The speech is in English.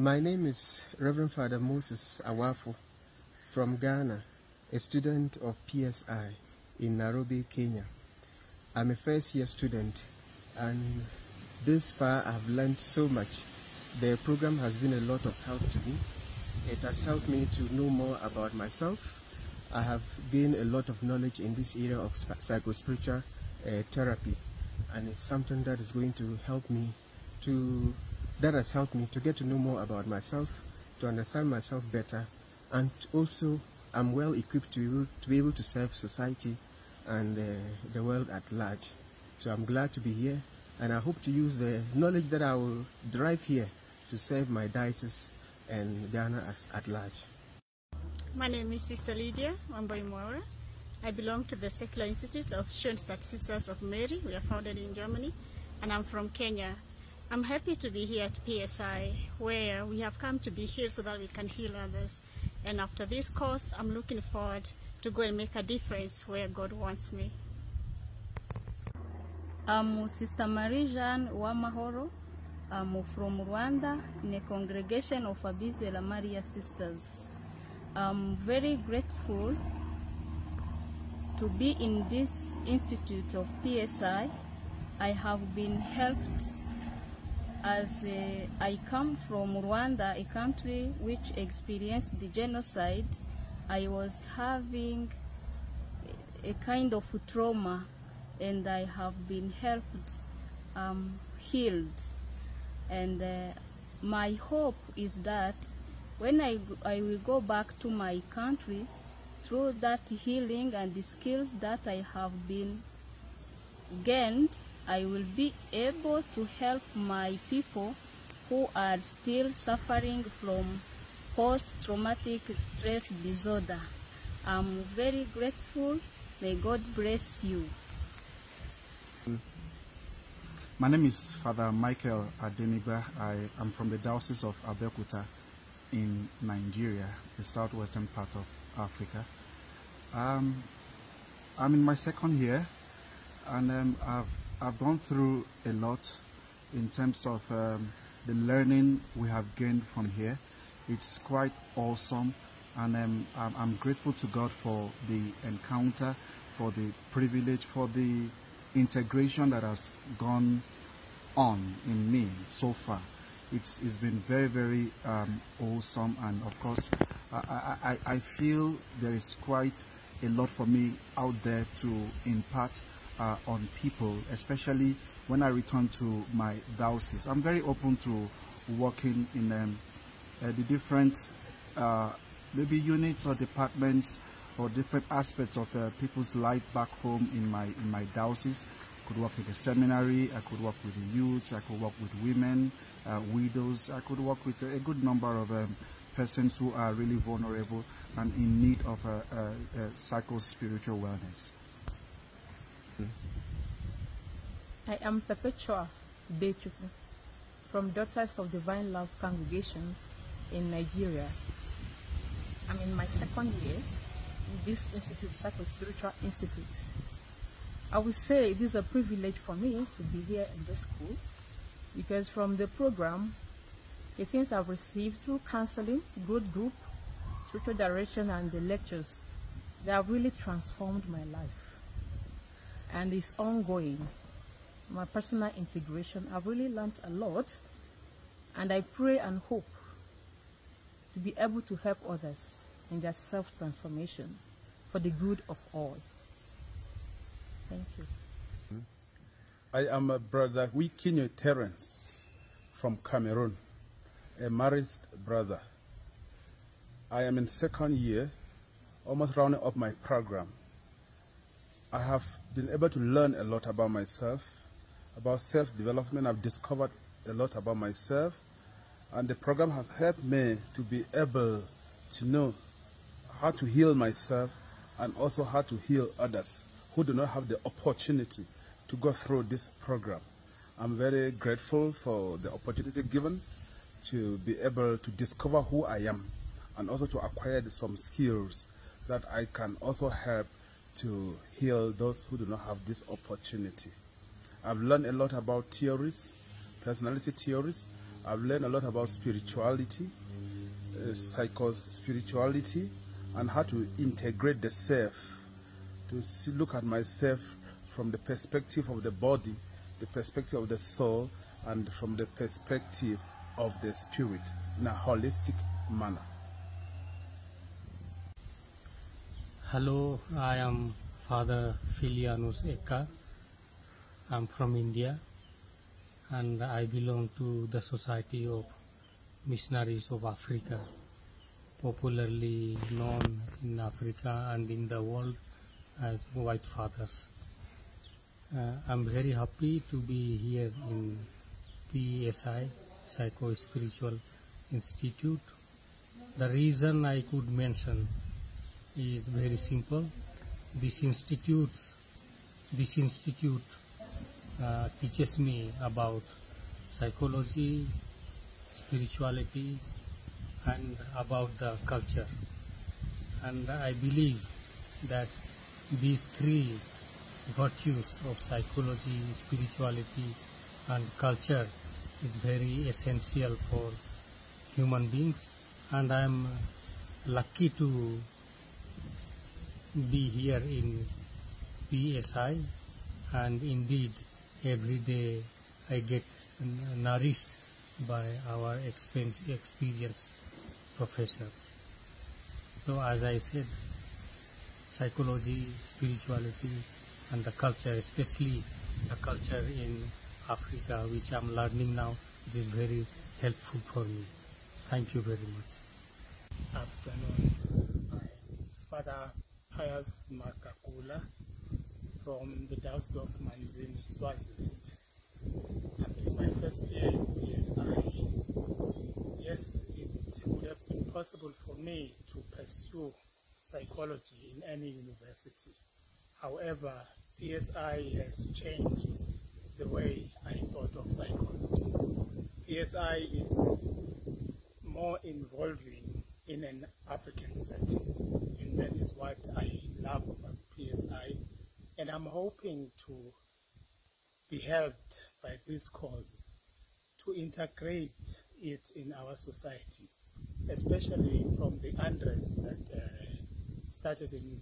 My name is Reverend Father Moses Awafu from Ghana, a student of PSI in Nairobi, Kenya. I'm a first year student and this far I've learned so much. The program has been a lot of help to me. It has helped me to know more about myself. I have gained a lot of knowledge in this area of psychospiritual uh, therapy and it's something that is going to help me to that has helped me to get to know more about myself, to understand myself better, and also I'm well equipped to be able to, be able to serve society and uh, the world at large. So I'm glad to be here, and I hope to use the knowledge that I will derive here to serve my diocese and Ghana as, at large. My name is Sister Lydia Wamboimwaura. I belong to the Secular Institute of Schoenstatt Sisters of Mary. We are founded in Germany, and I'm from Kenya. I'm happy to be here at PSI, where we have come to be healed so that we can heal others. And after this course, I'm looking forward to go and make a difference where God wants me. I'm Sister Marie-Jeanne Wamahoro. I'm from Rwanda in a congregation of Abizela Maria Sisters. I'm very grateful to be in this institute of PSI. I have been helped as uh, I come from Rwanda, a country which experienced the genocide. I was having a kind of trauma and I have been helped, um, healed. And uh, my hope is that when I, I will go back to my country, through that healing and the skills that I have been gained, I will be able to help my people who are still suffering from post-traumatic stress disorder. I'm very grateful. May God bless you. My name is Father Michael Adeniba. I am from the Diocese of Abeokuta in Nigeria, the southwestern part of Africa. Um, I'm in my second year and um, I've, I've gone through a lot in terms of um, the learning we have gained from here. It's quite awesome and um, I'm, grateful to God for the encounter, for the privilege, for the integration that has gone on in me so far. It's, it's been very, very um, awesome, and of course, I, I, I feel there is quite a lot for me out there to impart uh, on people, especially when I return to my diocese. I'm very open to working in um, uh, the different uh, maybe units or departments or different aspects of uh, people's life back home in my in my diocese. I could work with the seminary, I could work with the youths, I could work with women, uh, widows, I could work with a good number of um, persons who are really vulnerable and in need of a, a, psycho-spiritual wellness. I am Perpetua Dechuku from Daughters of Divine Love Congregation in Nigeria. I'm in my second year in this institute, Psycho Spiritual Institute. I would say it is a privilege for me to be here in this school because from the program, the things I've received through counseling, growth group, spiritual direction, and the lectures, they have really transformed my life. And it's ongoing. My personal integration, I've really learned a lot, and I pray and hope to be able to help others in their self-transformation for the good of all. Thank you. I am a brother Wikinyo Terence from Cameroon, a married brother. I am in second year, almost rounding up my program. I have been able to learn a lot about myself, about self-development. I've discovered a lot about myself, and the program has helped me to be able to know how to heal myself and also how to heal others who do not have the opportunity to go through this program. I'm very grateful for the opportunity given to be able to discover who I am and also to acquire some skills that I can also help to heal those who do not have this opportunity. I've learned a lot about theories, personality theories, I've learned a lot about spirituality, uh, psycho spirituality, and how to integrate the self, to see, look at myself from the perspective of the body, the perspective of the soul, and from the perspective of the spirit in a holistic manner. Hello, I am Father Filianus Eka. I'm from India and I belong to the Society of Missionaries of Africa, popularly known in Africa and in the world as White Fathers. Uh, I'm very happy to be here in PSI, Psycho Spiritual Institute. The reason I could mention is very simple. This institute, this institute uh, teaches me about psychology, spirituality, and about the culture. And I believe that these three virtues of psychology, spirituality, and culture is very essential for human beings. And I'm lucky to be here in PSI and indeed every day I get nourished by our experienced professors. So as I said, psychology, spirituality and the culture, especially the culture in Africa which I'm learning now, it is very helpful for me. Thank you very much. Afternoon. Father Pius Makakula from the Diocese of Manzini, Swaziland. In my first year in PSI. Yes, it would have been possible for me to pursue psychology in any university. However, PSI has changed the way I thought of psychology. PSI is more involving in an African setting, and that is what I love about PSI. And I'm hoping to be helped by this cause to integrate it in our society, especially from the unrest that uh, started in